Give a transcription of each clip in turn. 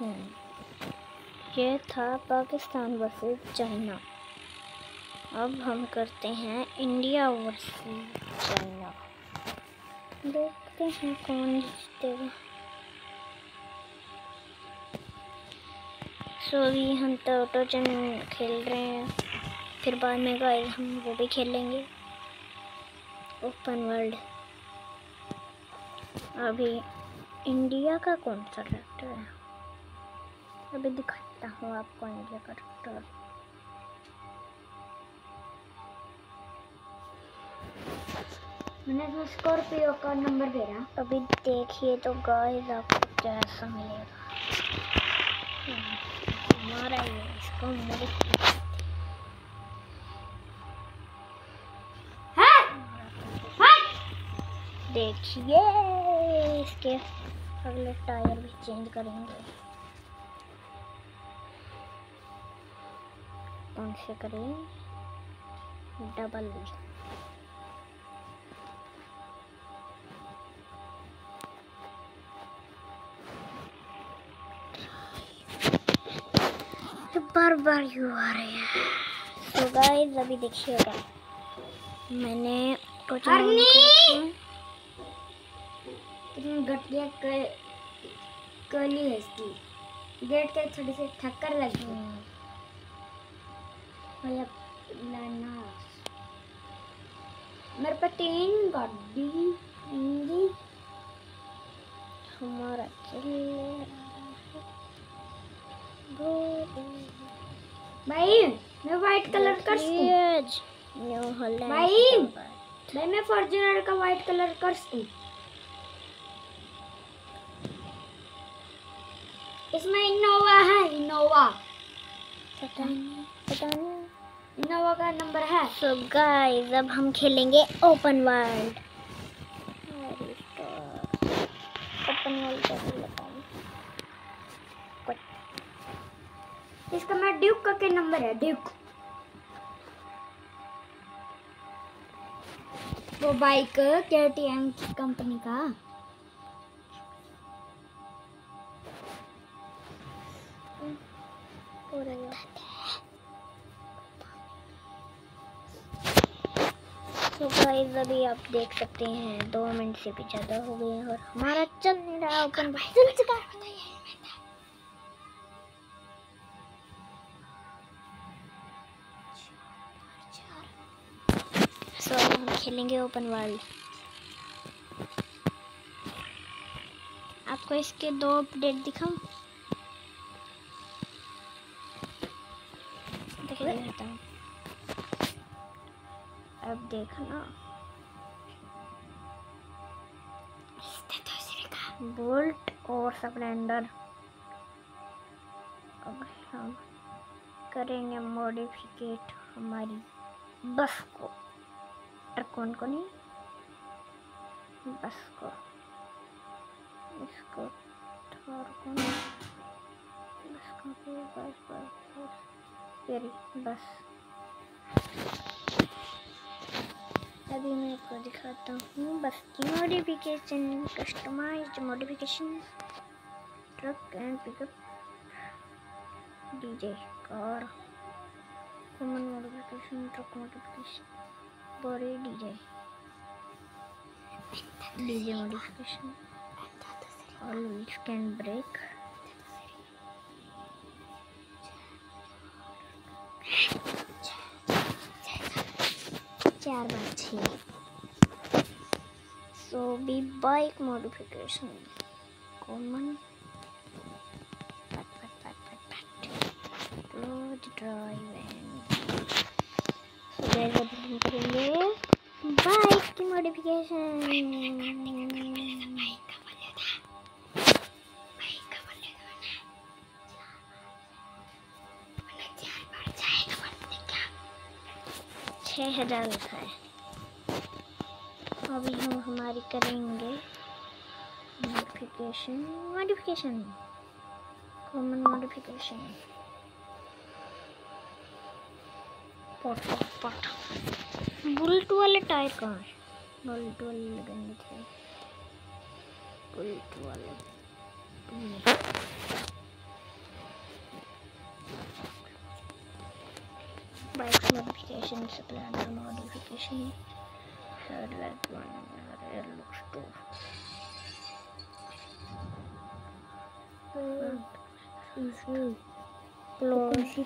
हम्म। ये था Pakistan versus China. अब हम करते हैं इंडिया वर्सेस चाइना। देखते हैं कौन जीतेगा। सो अभी हम तो टोचन खेल रहे हैं। फिर बाद में गाइस हम वो भी खेलेंगे। ओपन वर्ल्ड अभी इंडिया का कौन सा ट्रैक्टर है? अभी दिखाता हूँ आपको इंडिया का ट्रैक्टर मैंने तो स्कॉर्पियो का नंबर दे रहा, अभी देखिए तो गाइस आपको कैसा मिलेगा। हमारा ये इसको मेरे देखिए, इसके अगले टायर भी चेंज करेंगे। कौन से करें? डबल तो बार बार यू आ रहे हैं। तो गाइस अभी देखिएगा। मैंने कुछ घटिया कली है इसकी। गेट के थोड़ी सी ठक्कर लगी। मतलब लाना मेरे पे तीन गाड़ी होंगी हमारा चल भाई मैं व्हाइट कलर कर सकूँ? भाई! भाई मैं फॉर्च्यूनर का व्हाइट कलर कर सकूँ? इसमें इनोवा है इनोवा पता नहीं पता नहीं इनोवा का नंबर है? सो so गाइस अब हम खेलेंगे ओपन वर्ल्ड ओपन वर्ल्ड इसका मैं ड्यूक का के नंबर है? ड्यूक वो बाइक केटीएम की कंपनी का। अभी आप देख सकते हैं, दो मिनट से भी ज़्यादा हो गए और हमारा चल रहा ओपन चल चुका सो अब हम खेलेंगे ओपन वर्ल्ड आपको इसके दो अपडेट दिखाऊँ? दिखाता हूँ। अब देखना। बोल्ट और स्प्लेंडर। अब हम करेंगे मॉडिफिकेट हमारी बस को। ट्रकोन को नहीं, बस को। इसको को बस को बस बस बस। बस। अभी मैं आपको दिखाता हूँ। बस की modification customized modification truck and pickup DJ car common modification truck modification बड़े DJ DJ modification all wheels can brake चार क्लोज ड्राइव एंड सो अब हम करेंगे बाइक की मॉडिफिकेशन छः हज़ार लिखा है अभी हम हमारी करेंगे मॉडिफिकेशन मॉडिफिकेशन कॉमन मॉडिफिकेशन पट पट बुलेट वाले टायर कहाँ है? बुलेट वाले लगेंगे बुलेट वाले। Modification, splendor modification, headlight one, rear looks two. Close.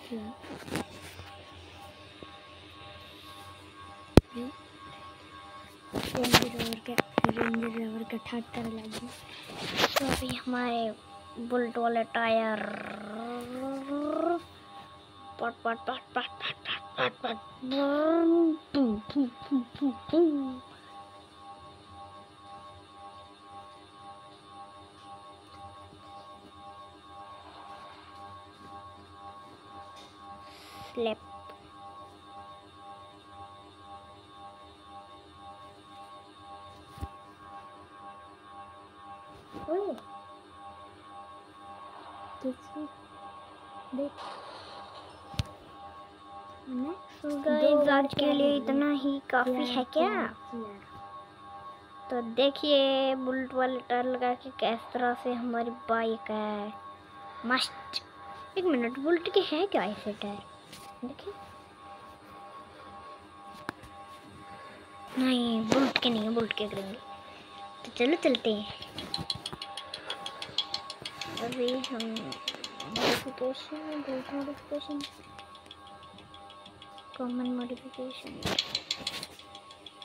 Ranger का ठाकर लगी तो अभी हमारे बुलेट वाले टायर पट पट पट पट Slap. गाइस आज के लिए इतना ही काफ़ी है क्या? तो देखिए बुलेट वाले टायर लगा के किस तरह से हमारी बाइक है। मस्त। एक मिनट बुलेट के है क्या ऐसे टायर देखिए। नहीं बुलेट के नहीं है बुलेट के करेंगे। तो चलो चलते हैं। अभी हम कॉमन मॉडिफिकेशन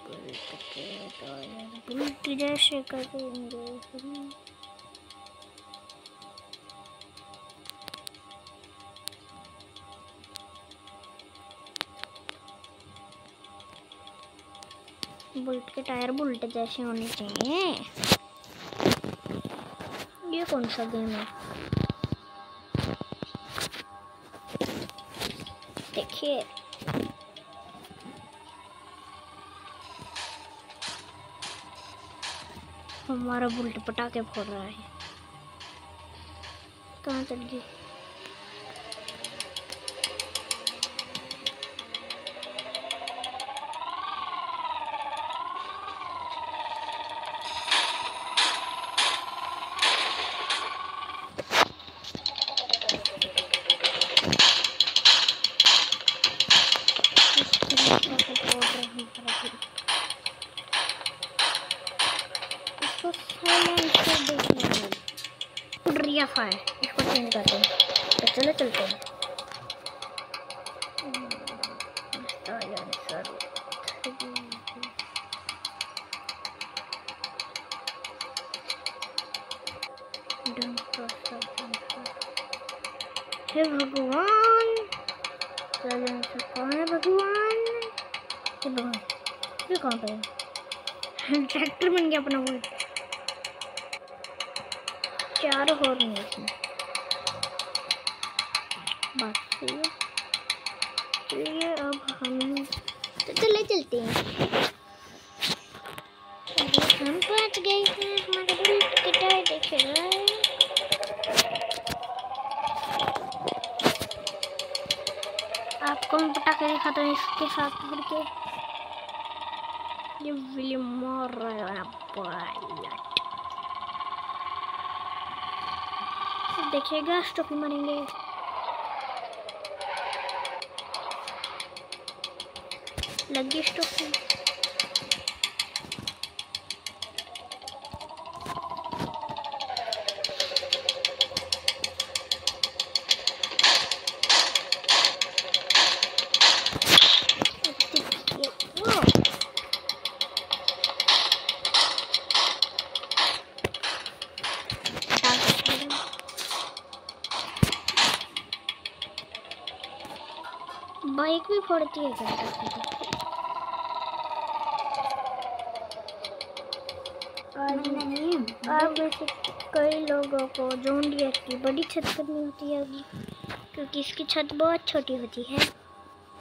बुलेट के टायर बुलेट जैसे करेंगे बुलेट के टायर बुलेट जैसे होने चाहिए। ये कौन सा गेम है? देखिए। हमारा बुलेट पटाखे फोड़ रहा है। कहाँ चल गई? इसको साइलेंट है इसको चेंज करते हैं तो चलो चलते हैं हे भगवान साइलेंसर कौन है भगवान भगवान ये कहाँ पे ट्रैक्टर बन गया अपना वो। इसमें बस ये चलिए अब हम तो चले चलते हैं। हम पहुँच गए हैं आपको मैं पटाखे दिखाता हूँ इसके साथ पकड़ के ये विली मार देखिएगा स्टॉपिंग बनेंगे लग गई स्टॉपिंग फोड़ती है क्या आज आप में से कई लोगों को जोन डियर की बड़ी छत करनी होती है क्योंकि इसकी छत बहुत छोटी होती है।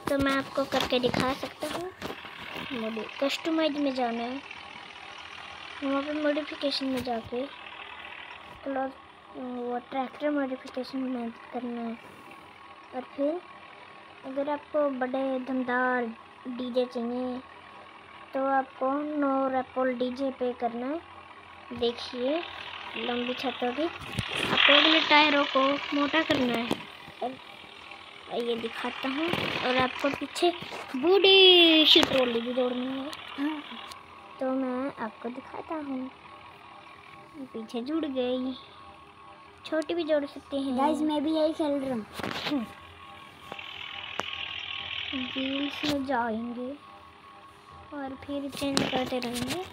तो मैं आपको करके दिखा सकता हूँ। मोडी कस्टमाइज में जाना है। वहाँ पे मॉडिफिकेशन में जाके प्लस वो ट्रैक्टर मॉडिफिकेशन में करना है। और फिर अगर आपको बड़े दमदार डीजे चाहिए तो आपको नो रेपोल डीजे पे करना है। देखिए, लंबी छतों की। आपको अगले टायरों को मोटा करना है। ये दिखाता हूँ, और आपको पीछे बूढ़ी सी ट्रॉली भी जोड़नी है। हाँ तो मैं आपको दिखाता हूँ। पीछे जुड़ गई। छोटी भी जोड़ सकते हैं। गाइस मैं भी यही खेल रहा हूँ। व्हील्स में जाएँगे और फिर चेंज करते रहेंगे।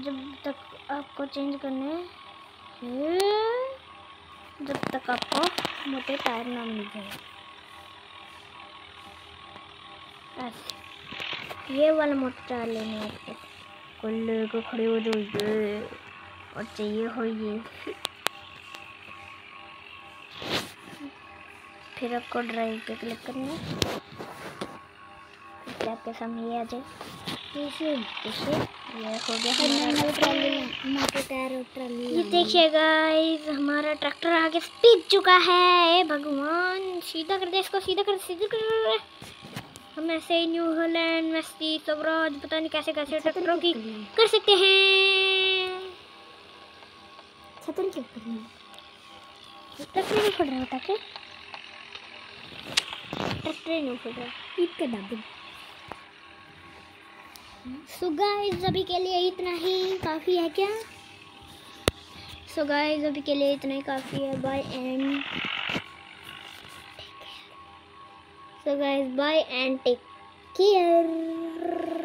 जब तक आपको चेंज करने हैं, जब तक आपको मोटे टायर ना मिल जाए। ऐसे ये वाला मोटा टायर लेने हैं आपको। कोई लेकर खड़े हो जाइए। और चाहिए हो ये। फिर आपको ड्राइव पे क्लिक करना है। फिर आपके सामने ये आ जाए ये हो गया ये देखिए गाइस हमारा ट्रैक्टर आगे स्पीड चुका है। ए भगवान सीधा कर दे इसको सीधा कर सीधा कर हम ऐसे ही न्यू हॉलैंड मेस्सी स्वराज पता नहीं कैसे कैसे ट्रैक्टरों की कर सकते हैं। छतरी करनी ट्रैक्टर नहीं फट रहा होता क्या? ट्रैक्टर नहीं फट रहा। ईद के दादू सो गाइस अभी के लिए इतना ही। काफ़ी है क्या? सो गाइस अभी के लिए इतना ही काफ़ी है। Bye and so guys bye and take care